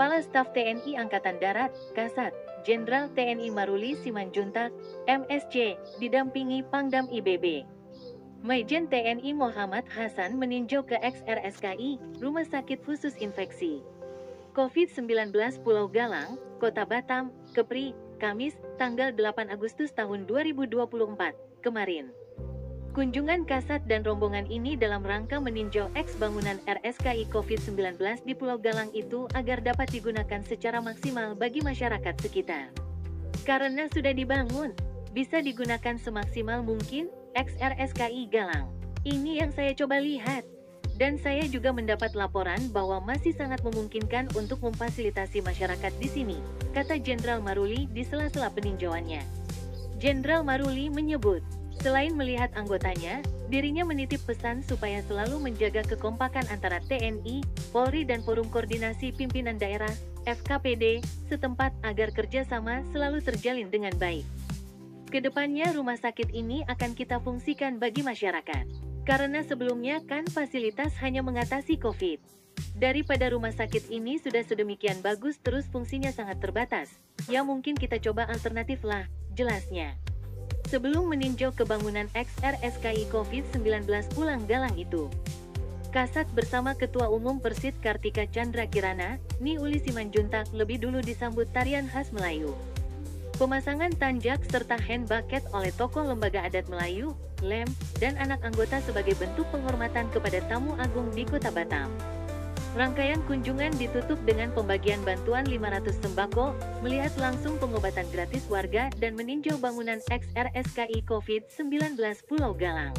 Staff TNI Angkatan Darat, Kasat, Jenderal TNI Maruli Simanjuntak, MSC, didampingi Pangdam IBB. Majen TNI Muhammad Hasan meninjau ke XRSKI, Rumah Sakit Khusus Infeksi. COVID-19 Pulau Galang, Kota Batam, Kepri, Kamis, tanggal 8 Agustus tahun 2024, kemarin. Kunjungan Kasat dan rombongan ini dalam rangka meninjau eks bangunan RSKI COVID-19 di Pulau Galang itu agar dapat digunakan secara maksimal bagi masyarakat sekitar. Karena sudah dibangun, bisa digunakan semaksimal mungkin eks RSKI Galang. Ini yang saya coba lihat. Dan saya juga mendapat laporan bahwa masih sangat memungkinkan untuk memfasilitasi masyarakat di sini, kata Jenderal Maruli di sela-sela peninjauannya. Jenderal Maruli menyebut, selain melihat anggotanya, dirinya menitip pesan supaya selalu menjaga kekompakan antara TNI, Polri dan Forum Koordinasi Pimpinan Daerah, FKPD, setempat agar kerjasama selalu terjalin dengan baik. Ke depannya rumah sakit ini akan kita fungsikan bagi masyarakat. Karena sebelumnya kan fasilitas hanya mengatasi COVID. Daripada rumah sakit ini sudah sedemikian bagus terus fungsinya sangat terbatas, ya mungkin kita coba alternatif lah, jelasnya. Sebelum meninjau kebangunan XRSKI COVID-19 Pulang Galang itu, Kasat bersama Ketua Umum Persit Kartika Chandra Kirana, Ni Uli Simanjuntak lebih dulu disambut tarian khas Melayu. Pemasangan tanjak serta hand bucket oleh tokoh lembaga adat Melayu, lem, dan anak anggota sebagai bentuk penghormatan kepada tamu agung di Kota Batam. Rangkaian kunjungan ditutup dengan pembagian bantuan 500 sembako, melihat langsung pengobatan gratis warga dan meninjau bangunan XRSKI COVID-19 Pulau Galang.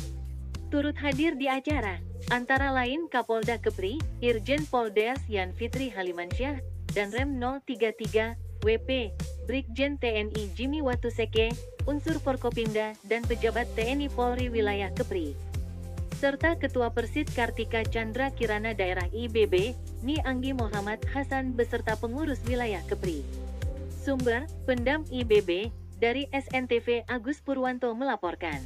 Turut hadir di acara, antara lain Kapolda Kepri, Irjen Poldes Yan Fitri Halimansyah, dan Rem 033, WP, Brigjen TNI Jimmy Watuseke, unsur Forkopimda, dan pejabat TNI Polri wilayah Kepri. Serta Ketua Persit Kartika Chandra Kirana Daerah IBB, Ni Anggi Muhammad Hasan beserta pengurus wilayah Kepri. Sumber, Pendam IBB, dari SNTV Agus Purwanto melaporkan.